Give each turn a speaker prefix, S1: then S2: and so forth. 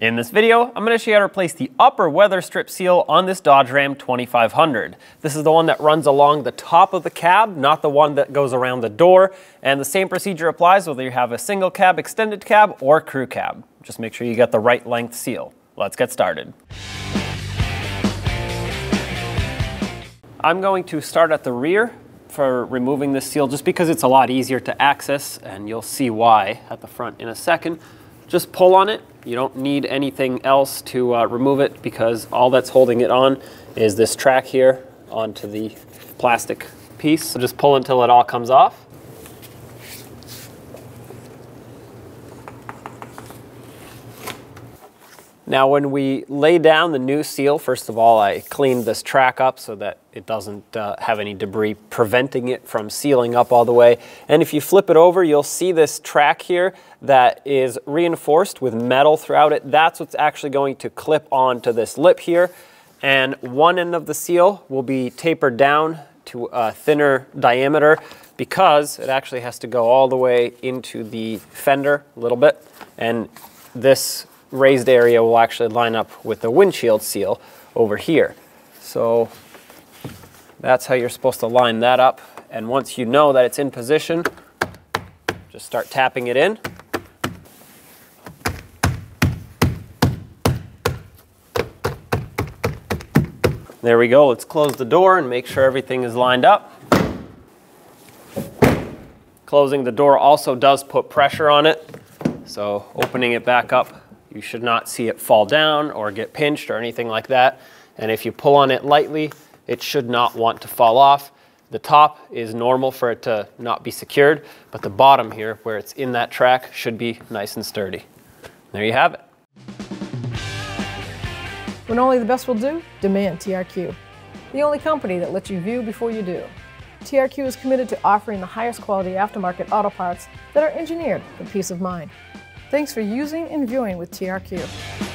S1: In this video, I'm going to show you how to replace the upper weather strip seal on this Dodge Ram 2500. This is the one that runs along the top of the cab, not the one that goes around the door. And the same procedure applies whether you have a single cab, extended cab, or crew cab. Just make sure you get the right length seal. Let's get started. I'm going to start at the rear for removing this seal just because it's a lot easier to access and you'll see why at the front in a second. Just pull on it you don't need anything else to uh, remove it because all that's holding it on is this track here onto the plastic piece. So just pull until it all comes off. Now when we lay down the new seal, first of all, I cleaned this track up so that it doesn't uh, have any debris preventing it from sealing up all the way. And if you flip it over, you'll see this track here that is reinforced with metal throughout it. That's what's actually going to clip onto this lip here. And one end of the seal will be tapered down to a thinner diameter because it actually has to go all the way into the fender a little bit. And this raised area will actually line up with the windshield seal over here. So that's how you're supposed to line that up. And once you know that it's in position, just start tapping it in. There we go. Let's close the door and make sure everything is lined up. Closing the door also does put pressure on it. So opening it back up you should not see it fall down or get pinched or anything like that. And if you pull on it lightly, it should not want to fall off. The top is normal for it to not be secured, but the bottom here, where it's in that track, should be nice and sturdy. There you have it.
S2: When only the best will do, demand TRQ. The only company that lets you view before you do. TRQ is committed to offering the highest quality aftermarket auto parts that are engineered for peace of mind. Thanks for using and viewing with TRQ.